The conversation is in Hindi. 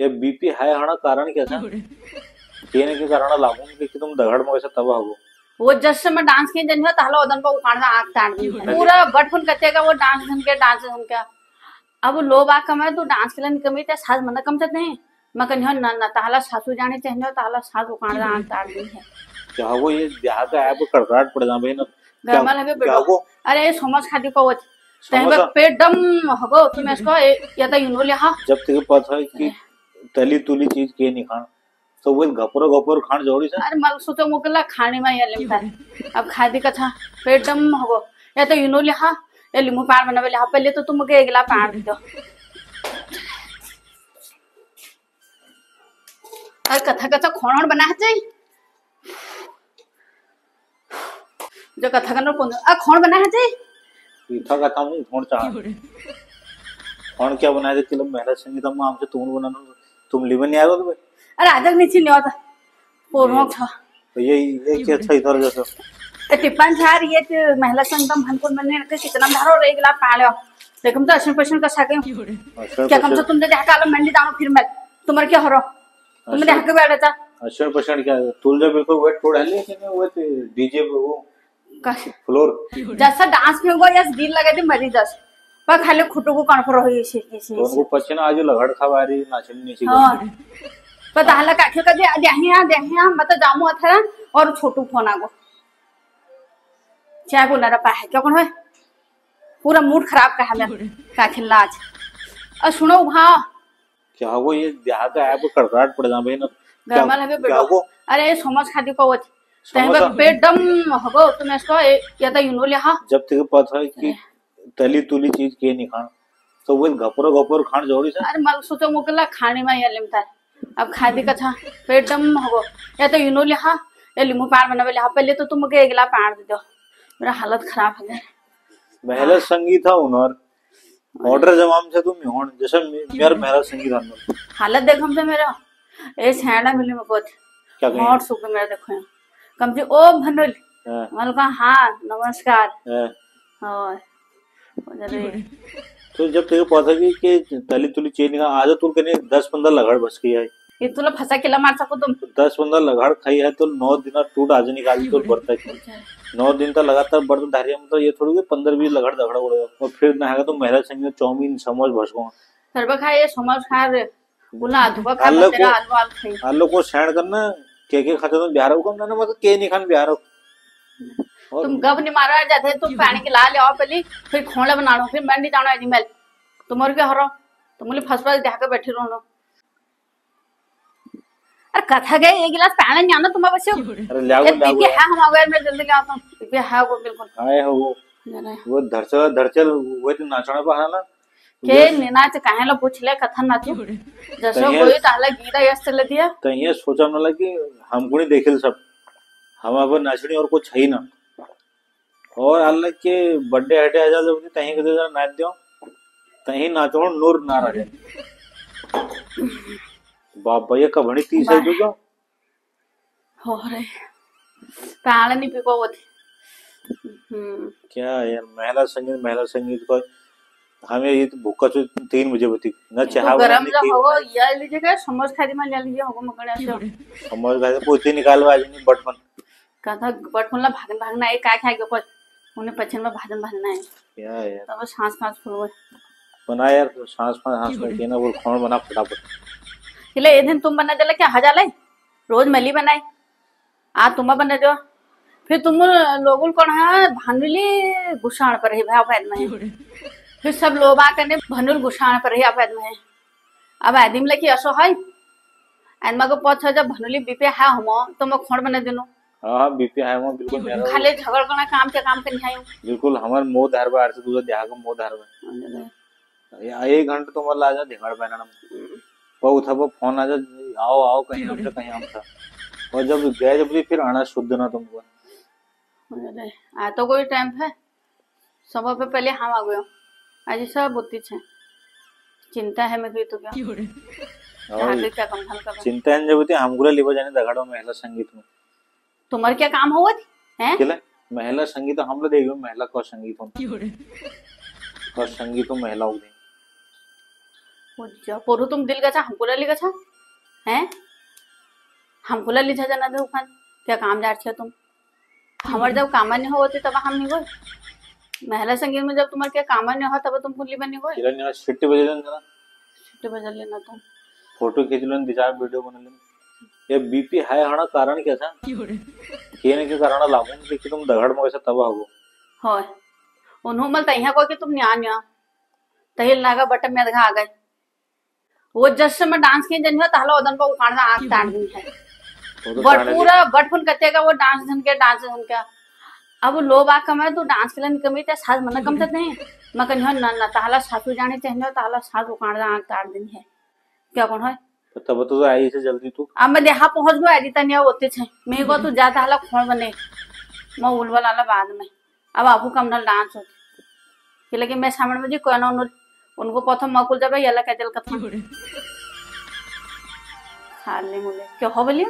ये बीपी हाय होना कारण क्या था? येने के कारण लागून की कि तुम दगड़ में वैसे तबाह हो वो जस्ट मैं डांस किए जन ताहला ओदन पर उखाड़ आँख ताड़ दी पूरा गठफुन कते का वो डांस सुन के डांस सुन के। अब लो बा कमे तो डांस के लिए कमी ते सास मन कम तक नहीं। मैं कन्या ना ना ताहला सासू जाने चाहिए ताहला सास उखाड़ आँख ताड़ दी है। क्या हो ये देहा का ऐप कड़कड़ाहट पड़ जा भाई ना। घर में लगे बेटो अरे ये समझ खाती को वो। तहे पेट दम हगो तुम इसको या तो यूनो ले हाँ जब तक पता है कि तली तुली चीज़ के नहीं खाना तो वो गपरो गपरो खान जोड़ी से अरे मल सोचो मुकला खाने में ये लिमता अब खादी का था पेट दम हगो या तो यूनो ले हाँ ये लिमू पार बनावे ले हाँ पहले तो तुम मुझे एक गिलास पार दे दो अरे कथा कथा खोण बना है जो कथा करना कौन आ खोण बना है इथा का था मैं फ़ोन चाह फ़ोन क्या बनाया थे किलो मेहनत संगीत हम हमसे तुम बनाना तुम लिवन नहीं तो अरे आजक नीचे नहीं होता पोरों था तो ये ये क्या अच्छा इधर जैसे? ते टिप्पण झार ये ते महिला संगम हनकुन बनने के कितना धारो रे गिला पाळ्यो देखम तो अशन पेशन कसा के क्या कम से तुम दे काल मंडी दानो फिर मैं? तुम्हारे क्या हरो तुम दे हक बैठा था? अश्विन परसेंट क्या तुल जो बिल्कुल वेट थोड़ा है लेकिन वो डीजे वो फ्लोर जैसा डांस में गो यस दिल लगे थे मरी जस। पर खाली खुटू को कणफर हो ये से से तो उनको पछे ना आज लगड़ खवारी नाचनी नीचे हाँ। पता हला काखे का दे देहिया देहिया मत जामू अथरा और छोटू फ़ोन आगो। क्या को नरा पा है क्या कौन है? पूरा मूड खराब का हमें काखे लाज और सुनो हाँ क्या वो ये देहा का ऐप कड़कड़ाहट पड़ जा भाई ना? घर में लगे क्या बेटो अरे ये समझ खाती को समोसा? पेट दम हगो तुम इसको ए- या तो यूनो ले हाँ। जब तक पता है कि तली तुली चीज़ के नहीं खाना। तो वो गपरो गपरो खान जोड़ी से अरे मल सोचो मुकला खाने में ये लिमता अब खादी का था पेट दम हगो। या तो यूनो ले हाँ या लिमू पार बनावे ले। हाँ पहले तो तुम मुझे एक गिलास पार दे दो। मेरा हालत खराब हो गया। महिला संगीत था हुनर ऑर्डर जमाम से तुम होन जैसे मेरा महिला संगीत हनर हालत देख हमसे मेरा। ए छेड़ा मिली में बहुत। क्या कहें? और सुख मेरा देखो यहाँ। कम से ओ भनोल। हाँ, मल कहा हाँ नमस्कार। हाँ। तो जब तेरे पता कि कि तली तुली नहीं खा आज तुल के दस पंद्रह लगड़ बस गई है। ये तुला फंसा के ला मार सको तुम। तो दस पंद्रह लगड़ खाई है तो नौ दिन टूट आज निकाली तो बढ़ता है। नौ दिन तक लगातार बढ़ता धारिया मतलब ये थोड़ी पंद्रह बीस लगड़ दगड़ा उड़े और फिर नहागा तो महिला संगीत चाउमीन समोस भसको सर्व खाए समझ खा रे। बुला धुका खा तेरा वो- आलू खाई। आलो को सैंड करना के के खाते तो बिहार को ना मतलब के नहीं खान बिहार और तुम गब नहीं मारा जाते तुम पानी के ला ले आओ पहले फिर खोले बना लो फिर मंडी जाना है मेल। तुम्हारे क्या हरो तुम बोले फंस फंस देख के बैठे रहो अरे कथा गए एक गिलास पानी नहीं आना तुम्हारे बच्चे अरे लागो लागो पीपी है हम आ गए मैं जल्दी ले आता हूँ। पीपी है वो बिल्कुल। आए हो वो। वो धरचल धरचल वो तो नाचना पा ना के निनाच काहे लो पूछ ले कथन नाचू। जैसे कोई ताला गीता यस चले दिया तो ये सोचा न लगा कि हमको नहीं देखे सब। हम अब नाचनी और कुछ है ही ना। और अल्लाह के बर्थडे हटे आ जाते तहीं के जरा नाच दियो तहीं नाचो नूर ना रहे। बाप भैया कबड़ी तीस है जो हो रे पाला नहीं पीको वो थी हम्म। क्या यार महिला संगीत महिला संगीत को हमें ये तो भूखा तो तीन बजे बती। न चाह गरम जो होगो ये लीजिएगा समोस खादी में ले लीजिए होगो मकड़े से समझ गए पोती निकाल आज नहीं बटमन। कथा बटकुला भागन भागना है काय खाए के कोई उन्हें पछन में भाजन भाजना है क्या यार? तब सांस सांस बना यार तो सांस में के ना वो कौन बना फटाफट। इले ये दिन तुम बना देला क्या? हजा ले? रोज मली बनाई आ तुम बना दो। फिर तुम लोगों कौन है भानुली गुसाण पर है भाव पैद में। फिर सब लोग आ करने भनुल गुसाण पर है पैद में। अब आदिम लेके असो है। आदमा को पछ जब भनुली बीपे है हम तो मैं खोड़ बना देनो? हाँ हाँ बीपी है बिल्कुल मेरा खाली झगड़ करना काम के काम के नहीं बिल्कुल हमार मोह धार बा आरसे दूसरा देहा का मोह धार बा। या एक घंटे तो मतलब आ जा उठा वो फ़ोन आ जा आओ आओ कहीं हम से कहीं हम था और जब गए जब भी फिर आना शुद्ध ना तुमको अरे, आ तो कोई टाइम है? सब पे पहले हम आ गयो आज सब बुद्धि छे। चिंता है मैं तो क्या? चिंता है जब हमको लेवा जाने दगाड़ो महिला संगीत में। तुम्हारे क्या काम हुआ थी? हैं? महिला संगीत हम लोग देखो महिला का संगीत हो। और संगीत महिलाओं ने पूजा पोरू तुम दिल गचा हमको ली गचा? हैं? हमको ली छा जना दे उखान। क्या काम जार छे तुम? हमार जब काम नहीं होते तब हम नहीं गए महिला संगीत में जब तुम्हारे क्या काम नहीं हो तब तुम कुल्ली बनी गए तिला शिट्टी बजलेन जरा छुट्टी बदल लेना तुम। फ़ोटो खींचलेन दिशा वीडियो बनलेन ये बीपी हाय होना कारण क्या था? ये ने के कारण लागून की तुम दगड़ में कैसे तबाह हो होय। उन्हों मल तहिया को कि तुम न्या न्या तही लागा बटन में आ गए। वो जस से मैं डांस किए जन तहला ओदन पर उखाड़ना आग ताड़ दी है। वो तो बट पूरा बट फुल कते का वो डांस धन के डांस धन का। अब लोग आ कमाए तो डांस के लिए कमी ते साज मन कम तक नहीं। मैं कहीं न न तहला सासू जाने चाहिए तहला सास उखाड़ना आग ताड़ दी है। क्या कौन है? तो तब तो आई से जल्दी तू। अब मैं देहा पहुँच गया अजी तनिया होते छे मैं को तू जाता हला खोल बने। मैं उलवल आला बाद में। अब आपको कम ना डांस हो। के लगे मैं सामने में जी कोनो उनको प्रथम मकुल जाबे याला कैदल कथा खाने मुले क्यों हो बोलिए?